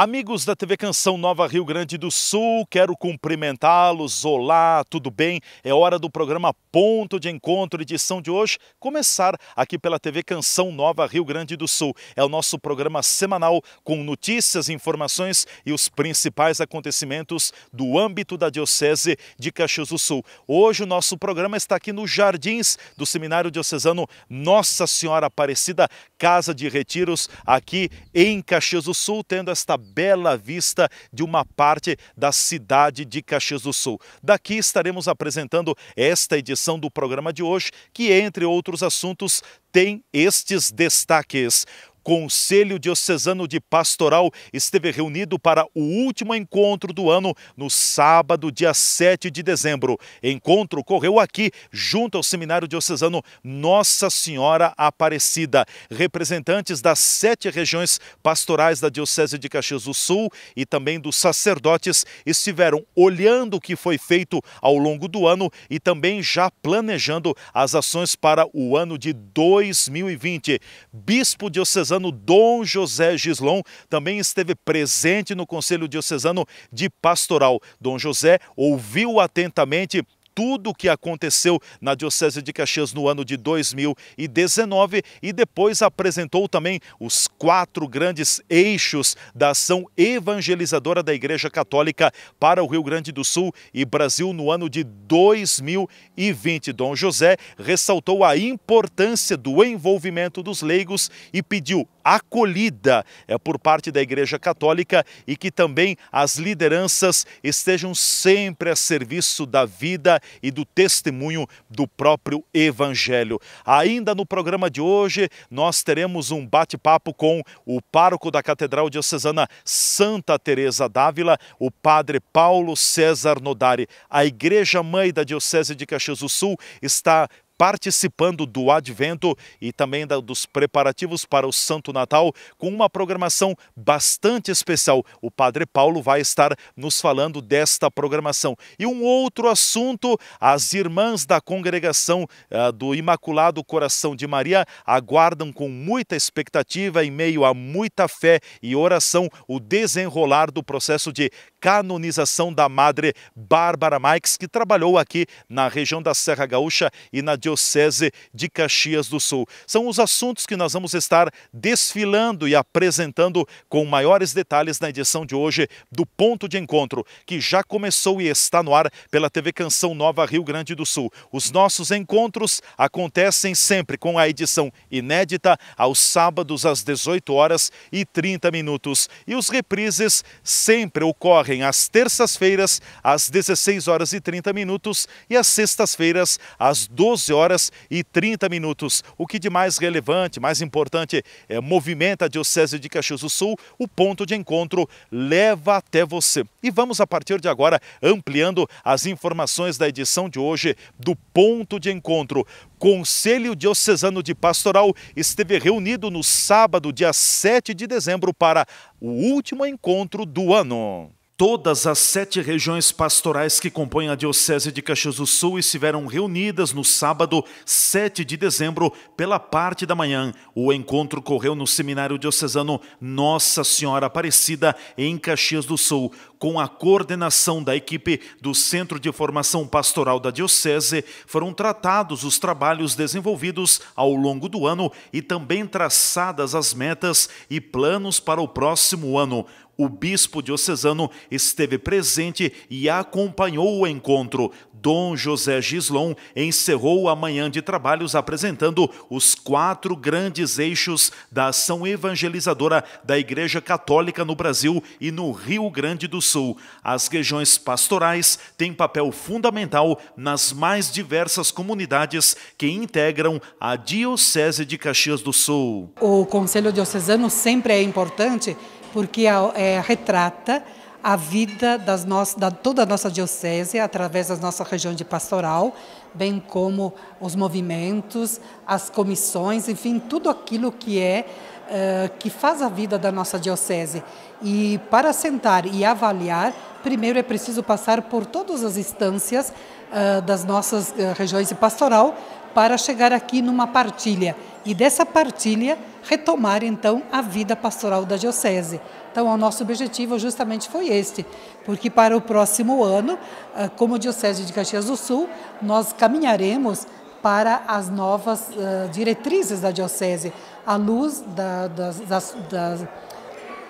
Amigos da TV Canção Nova Rio Grande do Sul, quero cumprimentá-los. Olá, tudo bem? É hora do programa Ponto de Encontro, edição de hoje, começar aqui pela TV Canção Nova Rio Grande do Sul. É o nosso programa semanal com notícias, informações e os principais acontecimentos do âmbito da Diocese de Caxias do Sul. Hoje o nosso programa está aqui nos Jardins do Seminário Diocesano Nossa Senhora Aparecida, Casa de Retiros, aqui em Caxias do Sul, tendo esta bela vista de uma parte da cidade de Caxias do Sul. Daqui estaremos apresentando esta edição do programa de hoje, que, entre outros assuntos, tem estes destaques. Conselho Diocesano de Pastoral esteve reunido para o último encontro do ano no sábado, dia 7 de dezembro. Encontro ocorreu aqui, junto ao Seminário Diocesano Nossa Senhora Aparecida. Representantes das sete regiões pastorais da Diocese de Caxias do Sul e também dos sacerdotes estiveram olhando o que foi feito ao longo do ano e também já planejando as ações para o ano de 2020. Bispo Diocesano diocesano Dom José Gislon também esteve presente no Conselho Diocesano de Pastoral. Dom José ouviu atentamente tudo o que aconteceu na Diocese de Caxias no ano de 2019 e depois apresentou também os quatro grandes eixos da ação evangelizadora da Igreja Católica para o Rio Grande do Sul e Brasil no ano de 2020. Dom José ressaltou a importância do envolvimento dos leigos e pediu acolhida é, por parte da Igreja Católica e que também as lideranças estejam sempre a serviço da vida e do testemunho do próprio Evangelho. Ainda no programa de hoje, nós teremos um bate-papo com o pároco da Catedral Diocesana Santa Teresa d'Ávila, o padre Paulo César Nodari. A Igreja Mãe da Diocese de Caxias do Sul está participando do Advento e também da, dos preparativos para o Santo Natal, com uma programação bastante especial. O Padre Paulo vai estar nos falando desta programação. E um outro assunto: as irmãs da congregação uh, do Imaculado Coração de Maria aguardam com muita expectativa, em meio a muita fé e oração, o desenrolar do processo de canonização da Madre Bárbara Marques, que trabalhou aqui na região da Serra Gaúcha e na Diocese de Caxias do Sul. São os assuntos que nós vamos estar desfilando e apresentando com maiores detalhes na edição de hoje do Ponto de Encontro, que já começou e está no ar pela TV Canção Nova Rio Grande do Sul. Os nossos encontros acontecem sempre com a edição inédita aos sábados às 18 horas e 30 minutos. E os reprises sempre ocorrem às terças-feiras às 16 horas e 30 minutos e às sextas-feiras às 12 horas horas e 30 minutos. O que de mais relevante, mais importante, é, movimenta a Diocese de Caxias do Sul, o ponto de encontro leva até você. E vamos, a partir de agora, ampliando as informações da edição de hoje do Ponto de Encontro. Conselho Diocesano de Pastoral esteve reunido no sábado, dia 7 de dezembro, para o último encontro do ano. Todas as sete regiões pastorais que compõem a Diocese de Caxias do Sul estiveram reunidas no sábado, 7 de dezembro, pela parte da manhã. O encontro correu no Seminário Diocesano Nossa Senhora Aparecida, em Caxias do Sul. Com a coordenação da equipe do Centro de Formação Pastoral da Diocese, foram tratados os trabalhos desenvolvidos ao longo do ano e também traçadas as metas e planos para o próximo ano o bispo diocesano esteve presente e acompanhou o encontro. Dom José Gislon encerrou a manhã de trabalhos apresentando os quatro grandes eixos da ação evangelizadora da Igreja Católica no Brasil e no Rio Grande do Sul. As regiões pastorais têm papel fundamental nas mais diversas comunidades que integram a Diocese de Caxias do Sul. O Conselho Diocesano sempre é importante porque é, retrata a vida das nossas, da toda a nossa diocese através das nossas regiões de pastoral, bem como os movimentos, as comissões, enfim, tudo aquilo que é uh, que faz a vida da nossa diocese. E para sentar e avaliar, primeiro é preciso passar por todas as instâncias uh, das nossas uh, regiões de pastoral para chegar aqui numa partilha e dessa partilha retomar então a vida pastoral da diocese. Então, o nosso objetivo justamente foi este, porque para o próximo ano, ah, como Diocese de Caxias do Sul, nós caminharemos para as novas uh, diretrizes da Diocese, à luz da, das,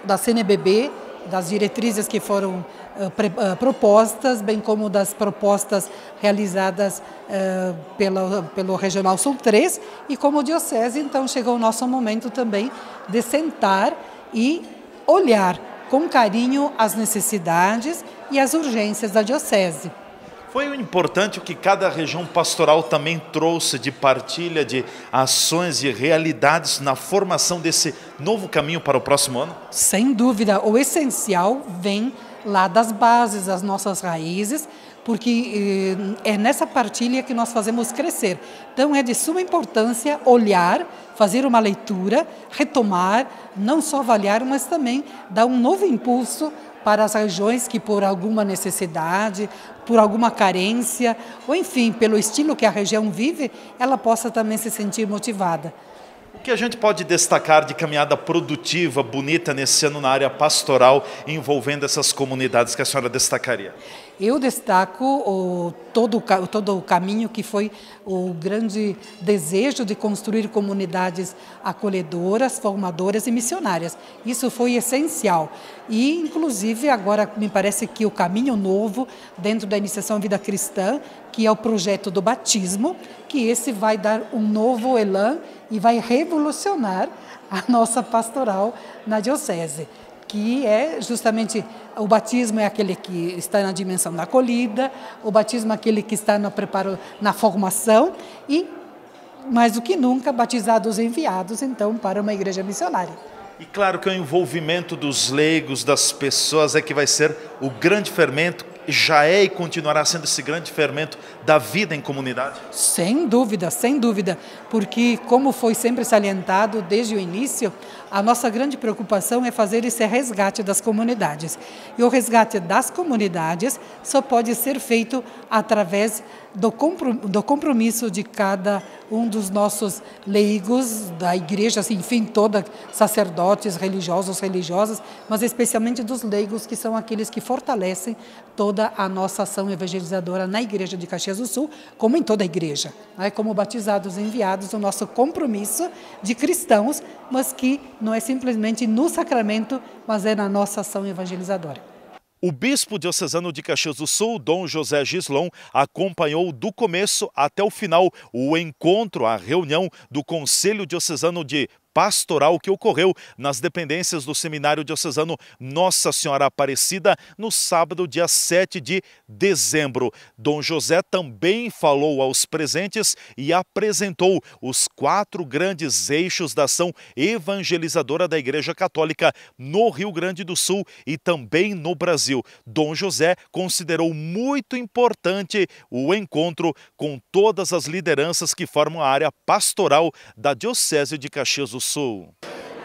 da CNBB, das diretrizes que foram propostas, bem como das propostas realizadas pela, pelo Regional Sul 3, e como Diocese, então chegou o nosso momento também de sentar e olhar com carinho as necessidades e as urgências da Diocese. Foi importante o que cada região pastoral também trouxe de partilha de ações e realidades na formação desse novo caminho para o próximo ano? Sem dúvida, o essencial vem lá das bases, das nossas raízes, porque eh, é nessa partilha que nós fazemos crescer. Então é de suma importância olhar, fazer uma leitura, retomar, não só avaliar, mas também dar um novo impulso para as regiões que, por alguma necessidade, por alguma carência, ou enfim, pelo estilo que a região vive, ela possa também se sentir motivada. O que a gente pode destacar de caminhada produtiva, bonita nesse ano na área pastoral, envolvendo essas comunidades que a senhora destacaria? Eu destaco o, todo, todo o caminho que foi o grande desejo de construir comunidades acolhedoras, formadoras e missionárias. Isso foi essencial. E, inclusive, agora me parece que o caminho novo dentro da iniciação Vida Cristã, que é o projeto do batismo, que esse vai dar um novo elan e vai revolucionar a nossa pastoral na Diocese que é justamente o batismo é aquele que está na dimensão da acolhida, o batismo é aquele que está no preparo, na formação e mais do que nunca batizados enviados então para uma igreja missionária. E claro que o envolvimento dos leigos, das pessoas é que vai ser o grande fermento já é e continuará sendo esse grande fermento da vida em comunidade? Sem dúvida, sem dúvida, porque como foi sempre salientado desde o início, a nossa grande preocupação é fazer esse resgate das comunidades. E o resgate das comunidades só pode ser feito através do compromisso de cada um dos nossos leigos da igreja, assim, enfim, toda sacerdotes, religiosos, religiosas, mas especialmente dos leigos que são aqueles que fortalecem toda a nossa ação evangelizadora na igreja de Caxias do Sul, como em toda a igreja, né? como batizados e enviados, o nosso compromisso de cristãos, mas que não é simplesmente no sacramento, mas é na nossa ação evangelizadora. O bispo diocesano de Caxias do Sul, Dom José Gislon, acompanhou do começo até o final o encontro, a reunião do Conselho Diocesano de pastoral que ocorreu nas dependências do Seminário Diocesano Nossa Senhora Aparecida no sábado, dia 7 de dezembro. Dom José também falou aos presentes e apresentou os quatro grandes eixos da ação evangelizadora da Igreja Católica no Rio Grande do Sul e também no Brasil. Dom José considerou muito importante o encontro com todas as lideranças que formam a área pastoral da Diocese de Caxias do Sul. Sul.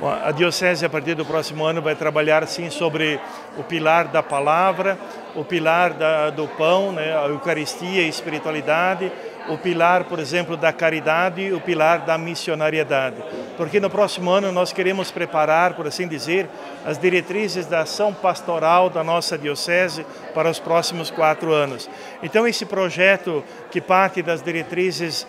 A Diocese, a partir do próximo ano, vai trabalhar sim sobre o pilar da palavra, o pilar da, do pão, né, a Eucaristia e espiritualidade, o pilar, por exemplo, da caridade o pilar da missionariedade. Porque no próximo ano nós queremos preparar, por assim dizer, as diretrizes da ação pastoral da nossa Diocese para os próximos quatro anos. Então, esse projeto que parte das diretrizes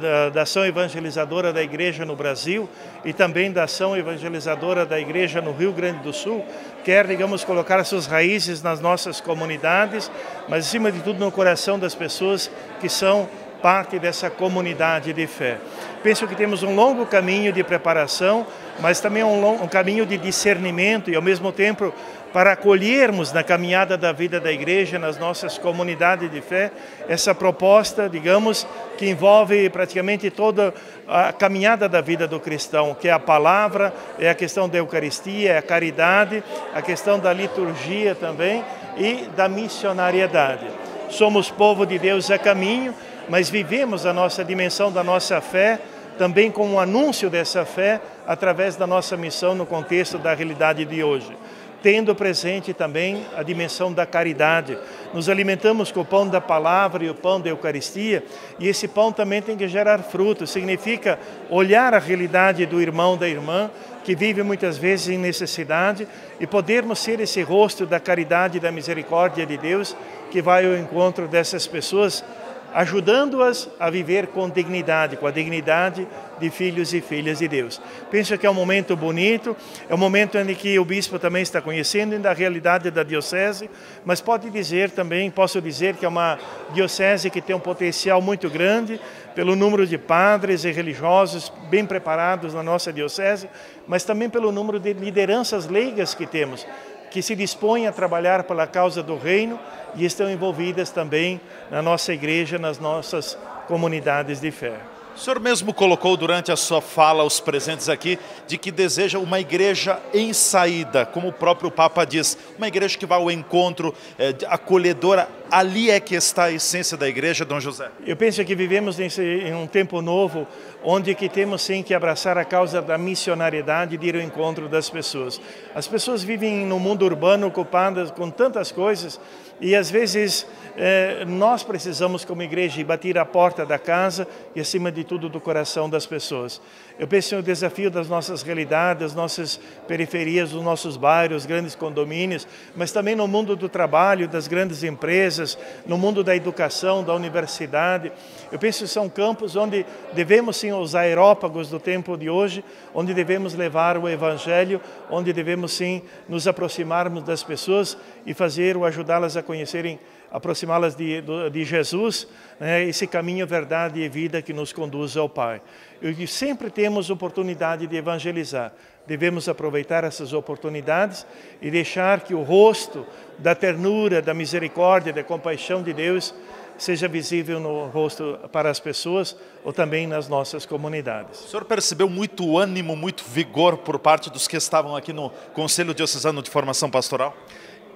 da, da ação evangelizadora da Igreja no Brasil e também da ação evangelizadora da Igreja no Rio Grande do Sul, quer, digamos, colocar suas raízes nas nossas comunidades, mas, acima de tudo, no coração das pessoas que são parte dessa comunidade de fé. Penso que temos um longo caminho de preparação, mas também um, um caminho de discernimento e, ao mesmo tempo, para acolhermos na caminhada da vida da igreja, nas nossas comunidades de fé, essa proposta, digamos, que envolve praticamente toda a caminhada da vida do cristão, que é a palavra, é a questão da Eucaristia, é a caridade, a questão da liturgia também e da missionariedade. Somos povo de Deus a caminho, mas vivemos a nossa dimensão da nossa fé também com um anúncio dessa fé através da nossa missão no contexto da realidade de hoje. tendo presente também a dimensão da caridade. Nos alimentamos com o pão da palavra e o pão da Eucaristia, e esse pão também tem que gerar fruto, significa olhar a realidade do irmão, da irmã, que vive muitas vezes em necessidade, e podermos ser esse rosto da caridade e da misericórdia de Deus que vai ao encontro dessas pessoas ajudando-as a viver com dignidade, com a dignidade de filhos e filhas de Deus. Penso que é um momento bonito, é um momento em que o bispo também está conhecendo da realidade da diocese, mas pode dizer também, posso dizer que é uma diocese que tem um potencial muito grande pelo número de padres e religiosos bem preparados na nossa diocese, mas também pelo número de lideranças leigas que temos que se dispõem a trabalhar pela causa do reino e estão envolvidas também na nossa igreja, nas nossas comunidades de fé. O senhor mesmo colocou durante a sua fala aos presentes aqui de que deseja uma igreja em saída, como o próprio Papa diz, uma igreja que vá ao encontro, é, acolhedora. Ali é que está a essência da igreja, Dom José. Eu penso que vivemos nesse, em um tempo novo, onde que temos sim que abraçar a causa da missionariedade de ir ao encontro das pessoas. As pessoas vivem no mundo urbano ocupadas com tantas coisas e às vezes eh, nós precisamos como igreja bater a porta da casa e acima de tudo do coração das pessoas. Eu penso no desafio das nossas realidades, das nossas periferias, dos nossos bairros, grandes condomínios, mas também no mundo do trabalho, das grandes empresas, no mundo da educação, da universidade. Eu penso que são campos onde devemos sim os aerópagos do tempo de hoje, onde devemos levar o evangelho, onde devemos sim nos aproximarmos das pessoas e fazer ou ajudá-las a conhecerem aproximá-las de, de, Jesus, né, esse caminho, verdade e vida que nos conduz ao Pai. E sempre temos oportunidade de evangelizar. Devemos aproveitar essas oportunidades e deixar que o rosto da ternura, da misericórdia, da compaixão de Deus seja visível no rosto para as pessoas ou também nas nossas comunidades. O senhor percebeu muito ânimo, muito vigor por parte dos que estavam aqui no Conselho Diocesano de Formação Pastoral?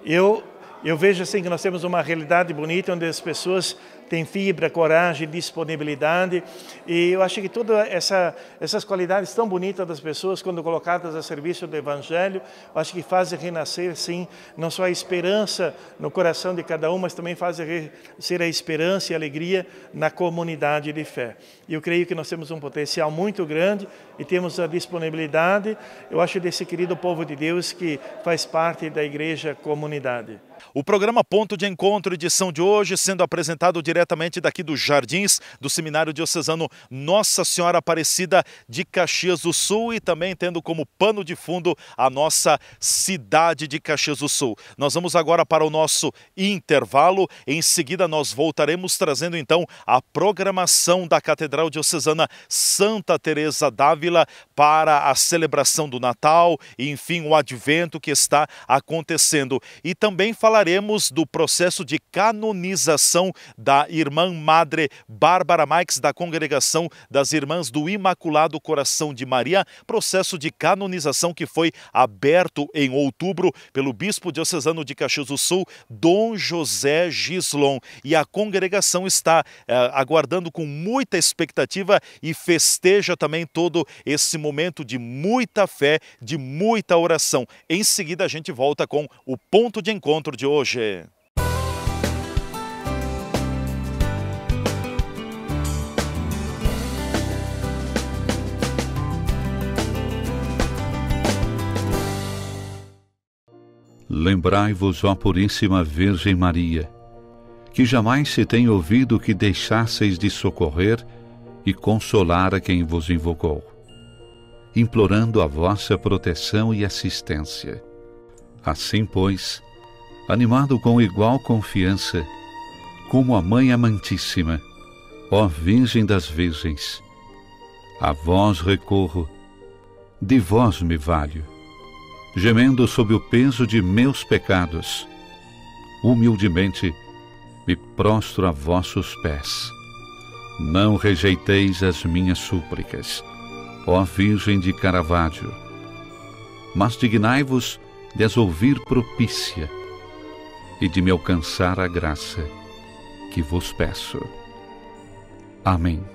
Eu eu vejo assim que nós temos uma realidade bonita onde as pessoas têm fibra, coragem, disponibilidade e eu acho que todas essa, essas qualidades tão bonitas das pessoas quando colocadas a serviço do Evangelho, acho que fazem renascer sim não só a esperança no coração de cada um, mas também fazem ser a esperança e a alegria na comunidade de fé. E eu creio que nós temos um potencial muito grande e temos a disponibilidade, eu acho, desse querido povo de Deus que faz parte da igreja comunidade. O programa Ponto de Encontro, edição de hoje, sendo apresentado diretamente daqui dos Jardins do Seminário Diocesano Nossa Senhora Aparecida de Caxias do Sul e também tendo como pano de fundo a nossa cidade de Caxias do Sul. Nós vamos agora para o nosso intervalo. Em seguida, nós voltaremos trazendo então a programação da Catedral Diocesana Santa Teresa d'Ávila para a celebração do Natal e, enfim, o advento que está acontecendo. E também falaremos do processo de canonização da irmã Madre Bárbara Marques, da congregação das Irmãs do Imaculado Coração de Maria, processo de canonização que foi aberto em outubro pelo bispo diocesano de Caxias do Sul, Dom José Gislon. E a congregação está eh, aguardando com muita expectativa e festeja também todo esse momento de muita fé, de muita oração. Em seguida, a gente volta com o ponto de encontro de hoje hoje. Lembrai-vos, ó Puríssima Virgem Maria, que jamais se tem ouvido que deixasseis de socorrer e consolar a quem vos invocou, implorando a vossa proteção e assistência. Assim, pois, animado com igual confiança, como a Mãe Amantíssima, ó Virgem das Virgens. A vós recorro, de vós me valho, gemendo sob o peso de meus pecados. Humildemente me prostro a vossos pés. Não rejeiteis as minhas súplicas, ó Virgem de Caravaggio, mas dignai-vos de as ouvir propícia e de me alcançar a graça que vos peço. Amém.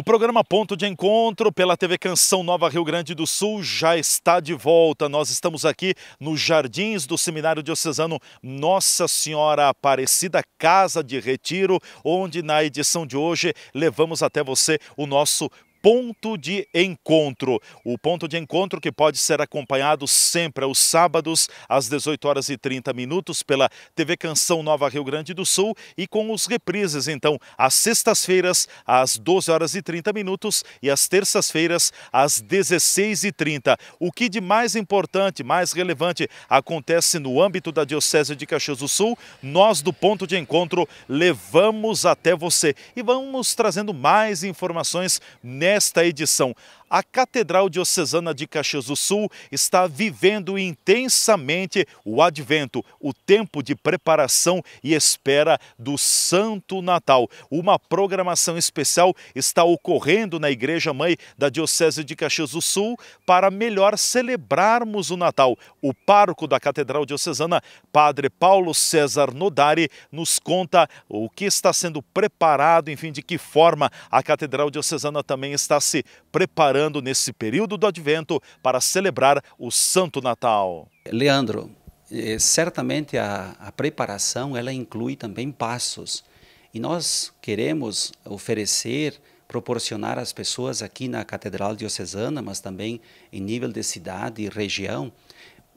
O programa Ponto de Encontro pela TV Canção Nova Rio Grande do Sul já está de volta. Nós estamos aqui nos Jardins do Seminário Diocesano Nossa Senhora Aparecida, Casa de Retiro, onde na edição de hoje levamos até você o nosso ponto de encontro. O ponto de encontro que pode ser acompanhado sempre aos sábados às 18 horas e 30 minutos pela TV Canção Nova Rio Grande do Sul e com os reprises então às sextas-feiras às 12 horas e 30 minutos e às terças-feiras às 16 e 30. O que de mais importante, mais relevante acontece no âmbito da Diocese de Caxias do Sul, nós do ponto de encontro levamos até você e vamos trazendo mais informações nessa nesta edição a Catedral Diocesana de Caxias do Sul está vivendo intensamente o advento, o tempo de preparação e espera do Santo Natal. Uma programação especial está ocorrendo na Igreja Mãe da Diocese de Caxias do Sul para melhor celebrarmos o Natal. O pároco da Catedral Diocesana, Padre Paulo César Nodari, nos conta o que está sendo preparado, enfim, de que forma a Catedral Diocesana também está se preparando preparando nesse período do advento para celebrar o Santo Natal. Leandro, eh, certamente a, a preparação ela inclui também passos e nós queremos oferecer proporcionar às pessoas aqui na Catedral Diocesana, mas também em nível de cidade e região,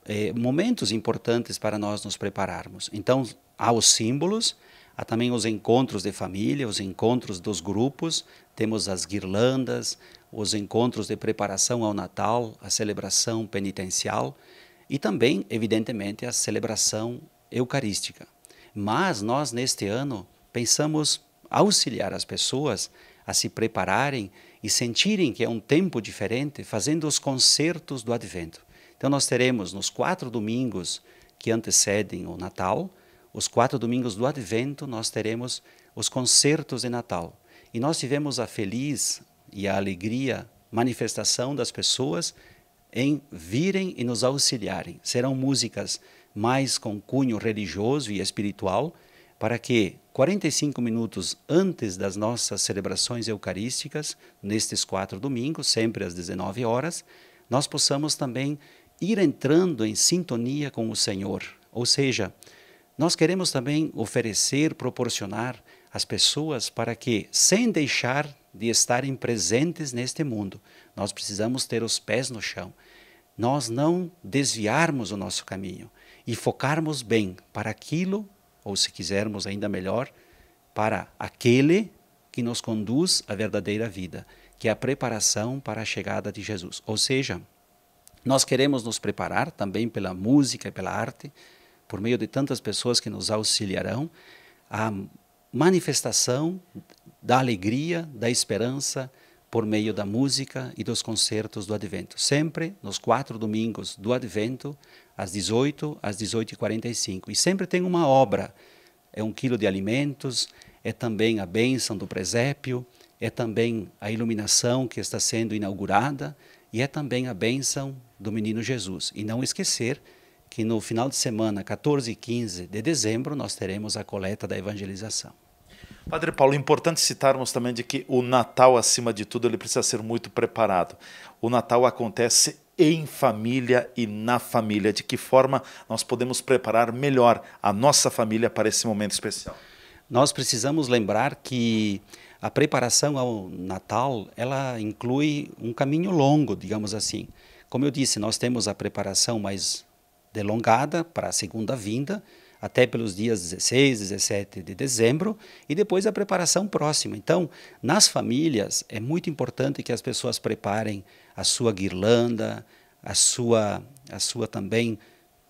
eh, momentos importantes para nós nos prepararmos. Então, há os símbolos, há também os encontros de família, os encontros dos grupos, temos as guirlandas, os encontros de preparação ao Natal, a celebração penitencial e também, evidentemente, a celebração eucarística. Mas nós, neste ano, pensamos auxiliar as pessoas a se prepararem e sentirem que é um tempo diferente, fazendo os concertos do Advento. Então, nós teremos nos quatro domingos que antecedem o Natal, os quatro domingos do Advento, nós teremos os concertos de Natal. E nós tivemos a feliz e a alegria, manifestação das pessoas em virem e nos auxiliarem. Serão músicas mais com cunho religioso e espiritual, para que 45 minutos antes das nossas celebrações eucarísticas, nestes quatro domingos, sempre às 19 horas, nós possamos também ir entrando em sintonia com o Senhor. Ou seja, nós queremos também oferecer, proporcionar às pessoas para que, sem deixar de estarem presentes neste mundo. Nós precisamos ter os pés no chão. Nós não desviarmos o nosso caminho e focarmos bem para aquilo, ou se quisermos ainda melhor, para aquele que nos conduz à verdadeira vida, que é a preparação para a chegada de Jesus. Ou seja, nós queremos nos preparar também pela música e pela arte, por meio de tantas pessoas que nos auxiliarão, a manifestação da alegria, da esperança, por meio da música e dos concertos do Advento. Sempre nos quatro domingos do Advento, às 18, às 18h45. E sempre tem uma obra. É um quilo de alimentos, é também a bênção do presépio, é também a iluminação que está sendo inaugurada e é também a bênção do menino Jesus. E não esquecer que no final de semana, 14 e 15 de dezembro, nós teremos a coleta da evangelização. Padre Paulo, é importante citarmos também de que o Natal, acima de tudo, ele precisa ser muito preparado. O Natal acontece em família e na família. De que forma nós podemos preparar melhor a nossa família para esse momento especial? Nós precisamos lembrar que a preparação ao Natal, ela inclui um caminho longo, digamos assim. Como eu disse, nós temos a preparação mais delongada para a segunda vinda, até pelos dias 16, 17 de dezembro, e depois a preparação próxima. Então, nas famílias, é muito importante que as pessoas preparem a sua guirlanda, a sua, a sua também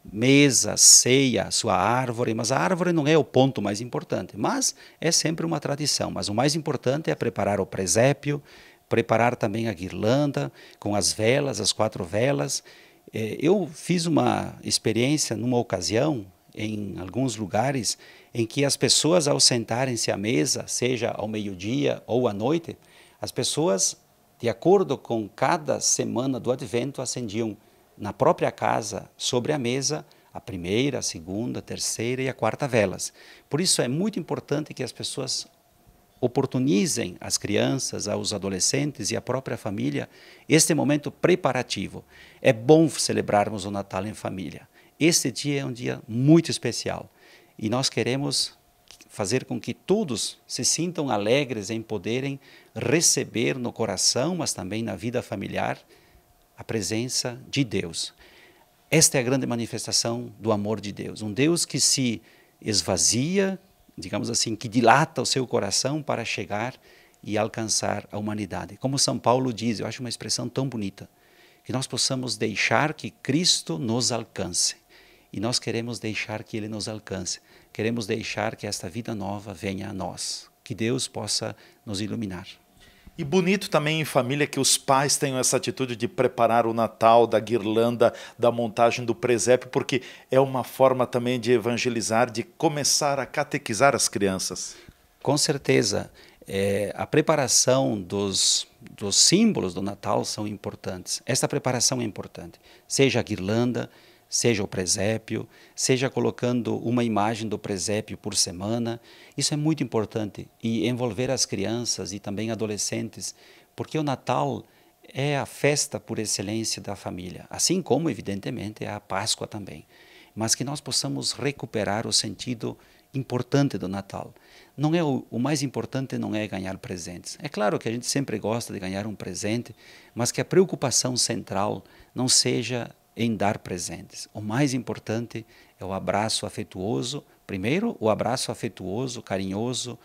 mesa, ceia, a sua árvore, mas a árvore não é o ponto mais importante, mas é sempre uma tradição. Mas o mais importante é preparar o presépio, preparar também a guirlanda com as velas, as quatro velas. É, eu fiz uma experiência numa ocasião em alguns lugares em que as pessoas, ao sentarem-se à mesa, seja ao meio-dia ou à noite, as pessoas, de acordo com cada semana do advento, acendiam na própria casa, sobre a mesa, a primeira, a segunda, a terceira e a quarta velas. Por isso é muito importante que as pessoas oportunizem as crianças, aos adolescentes e a própria família este momento preparativo. É bom celebrarmos o Natal em família. Este dia é um dia muito especial e nós queremos fazer com que todos se sintam alegres em poderem receber no coração, mas também na vida familiar, a presença de Deus. Esta é a grande manifestação do amor de Deus. Um Deus que se esvazia, digamos assim, que dilata o seu coração para chegar e alcançar a humanidade. Como São Paulo diz, eu acho uma expressão tão bonita, que nós possamos deixar que Cristo nos alcance. E nós queremos deixar que Ele nos alcance. Queremos deixar que esta vida nova venha a nós. Que Deus possa nos iluminar. E bonito também em família que os pais tenham essa atitude de preparar o Natal, da guirlanda, da montagem do presépio, porque é uma forma também de evangelizar, de começar a catequizar as crianças. Com certeza. É, a preparação dos, dos símbolos do Natal são importantes. Esta preparação é importante. Seja a guirlanda, seja o presépio, seja colocando uma imagem do presépio por semana. Isso é muito importante e envolver as crianças e também adolescentes, porque o Natal é a festa por excelência da família, assim como, evidentemente, é a Páscoa também. Mas que nós possamos recuperar o sentido importante do Natal. Não é o, o, mais importante não é ganhar presentes. É claro que a gente sempre gosta de ganhar um presente, mas que a preocupação central não seja em dar presentes. O mais importante é o abraço afetuoso, primeiro, o abraço afetuoso, carinhoso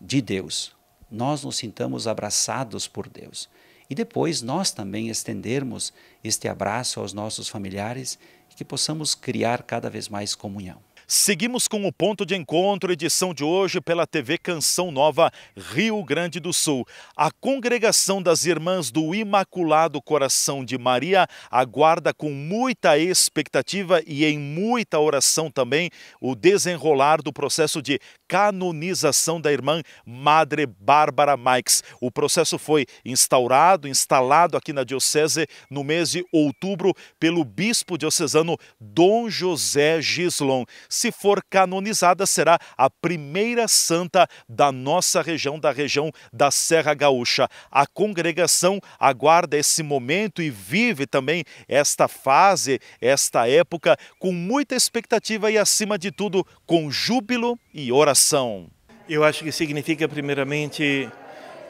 de Deus. Nós nos sintamos abraçados por Deus. E depois nós também estendermos este abraço aos nossos familiares e que possamos criar cada vez mais comunhão. Seguimos com o ponto de encontro, edição de hoje pela TV Canção Nova, Rio Grande do Sul. A congregação das Irmãs do Imaculado Coração de Maria aguarda com muita expectativa e em muita oração também o desenrolar do processo de canonização da irmã Madre Bárbara Maix. O processo foi instaurado, instalado aqui na Diocese no mês de outubro pelo bispo diocesano Dom José Gislon se for canonizada, será a primeira santa da nossa região, da região da Serra Gaúcha. A congregação aguarda esse momento e vive também esta fase, esta época, com muita expectativa e, acima de tudo, com júbilo e oração. Eu acho que significa, primeiramente,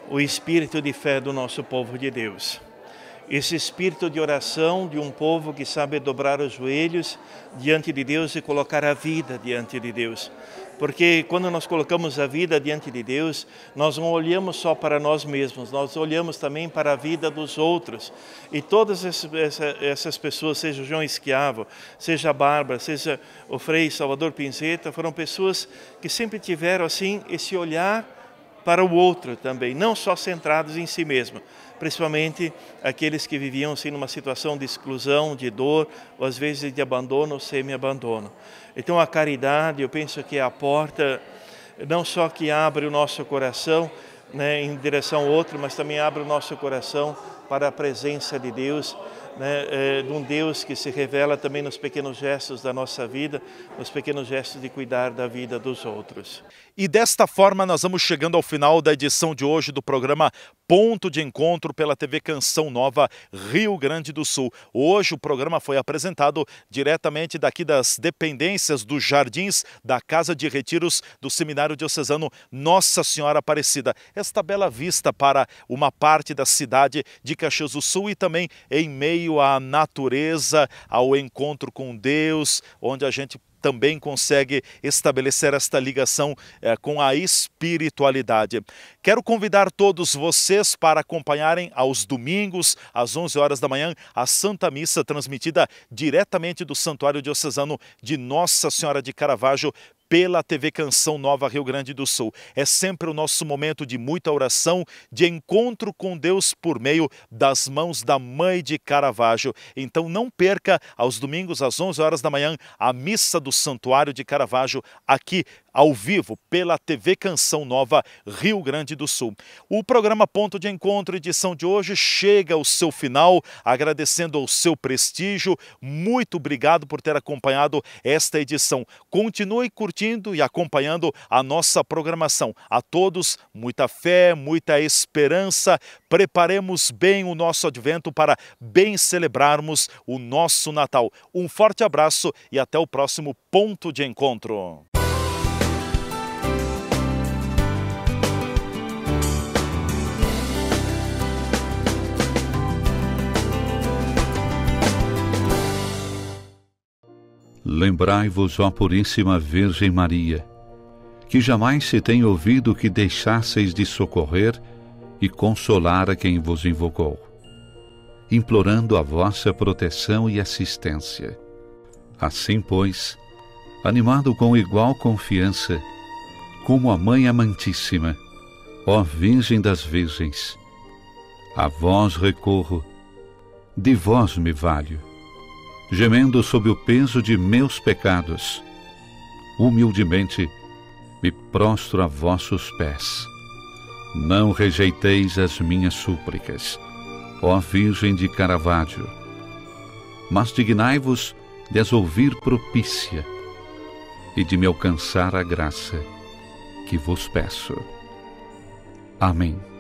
o espírito de fé do nosso povo de Deus esse espírito de oração de um povo que sabe dobrar os joelhos diante de Deus e colocar a vida diante de Deus. Porque quando nós colocamos a vida diante de Deus, nós não olhamos só para nós mesmos, nós olhamos também para a vida dos outros. E todas essas pessoas, seja o João Esquiavo, seja a Bárbara, seja o Frei Salvador Pinzeta, foram pessoas que sempre tiveram assim esse olhar para o outro também, não só centrados em si mesmo, principalmente aqueles que viviam assim numa situação de exclusão, de dor, ou às vezes de abandono ou semi-abandono. Então a caridade, eu penso que é a porta não só que abre o nosso coração né, em direção ao outro, mas também abre o nosso coração para a presença de Deus né, é, de um Deus que se revela também nos pequenos gestos da nossa vida, nos pequenos gestos de cuidar da vida dos outros. E desta forma nós vamos chegando ao final da edição de hoje do programa Ponto de Encontro pela TV Canção Nova Rio Grande do Sul. Hoje o programa foi apresentado diretamente daqui das dependências dos jardins da Casa de Retiros do Seminário Diocesano Nossa Senhora Aparecida. Esta bela vista para uma parte da cidade de Caxias do Sul e também em meio meio à natureza, ao encontro com Deus, onde a gente também consegue estabelecer esta ligação é, com a espiritualidade. Quero convidar todos vocês para acompanharem aos domingos, às 11 horas da manhã, a Santa Missa transmitida diretamente do Santuário Diocesano de Nossa Senhora de Caravaggio pela TV Canção Nova Rio Grande do Sul. É sempre o nosso momento de muita oração, de encontro com Deus por meio das mãos da Mãe de Caravaggio. Então não perca aos domingos às 11 horas da manhã a missa do Santuário de Caravaggio aqui ao vivo pela TV Canção Nova Rio Grande do Sul. O programa Ponto de Encontro edição de hoje chega ao seu final, agradecendo ao seu prestígio. Muito obrigado por ter acompanhado esta edição. Continue curtindo e acompanhando a nossa programação. A todos, muita fé, muita esperança. Preparemos bem o nosso advento para bem celebrarmos o nosso Natal. Um forte abraço e até o próximo ponto de encontro. Lembrai-vos, ó Puríssima Virgem Maria, que jamais se tem ouvido que deixasseis de socorrer e consolar a quem vos invocou, implorando a vossa proteção e assistência. Assim, pois, animado com igual confiança, como a Mãe Amantíssima, ó Virgem das Virgens, a vós recorro, de vós me valho gemendo sob o peso de meus pecados. Humildemente me prostro a vossos pés. Não rejeiteis as minhas súplicas, ó Virgem de Caravaggio, mas dignai-vos de as ouvir propícia e de me alcançar a graça que vos peço. Amém.